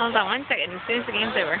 Hold on one second. As soon as the game's over.